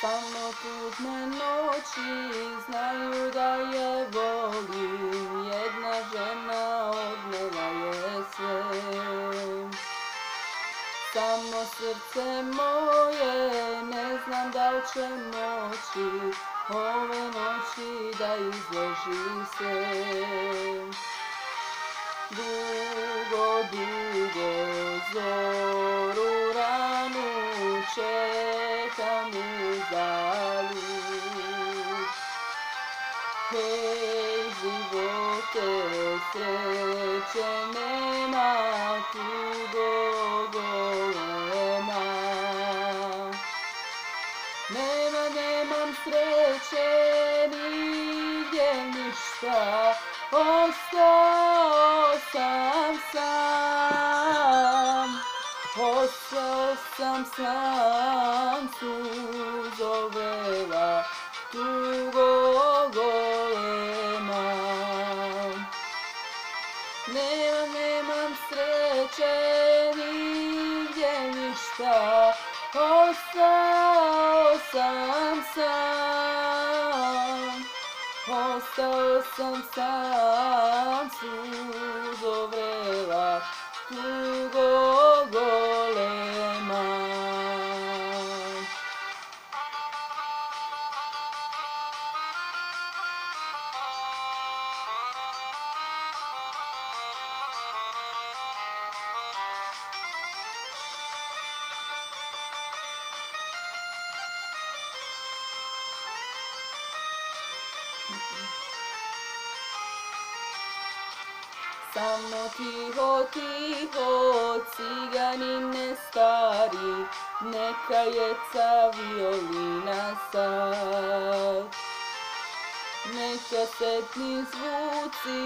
Samo tužne noći znaju da je volim, jedna žena odnela je sve. Samo srce moje ne znam da li će moći ove noći da izleži se. Dugo, dugo zoru ranu čekam Hej, živote, sreće nema, tugo golema. Nema, nemam sreće, nigdje ništa, ostao sam sam. Sam sam, suzovela, tugo Nemam, nemam sreće, nigdje ništa, ostao sam sam. Ostao sam sam, Samo tiho, tiho, ciganine stari, neka je ca violina sad. Neka setni zvuci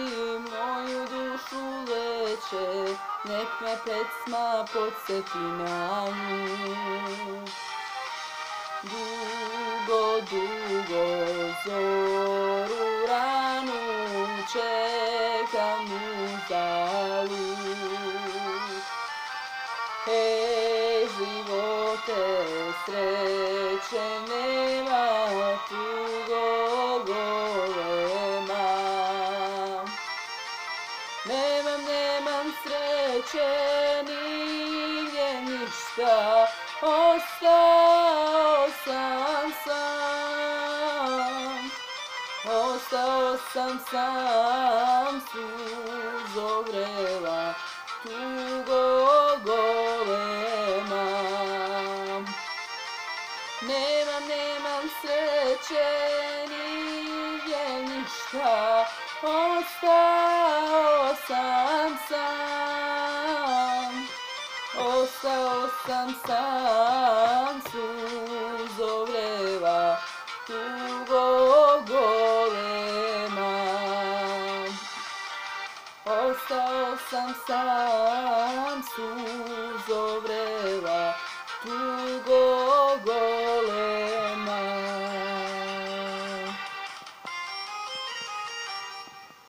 moju dušu leče, nek me pesma podsjeti na nju. Dugo, zoru ranu čekam u zalud. Hej, živote, sreće nema, tugo golema. Nemam, nemam sreće, nigdje ništa, ostao sam sam, suzovrela, tugo golema. Nemam, nemam sreće, nigdje ništa, ostao sam sam. Ostao sam sam, Ostao sam sam, suzovrela, tugo golema.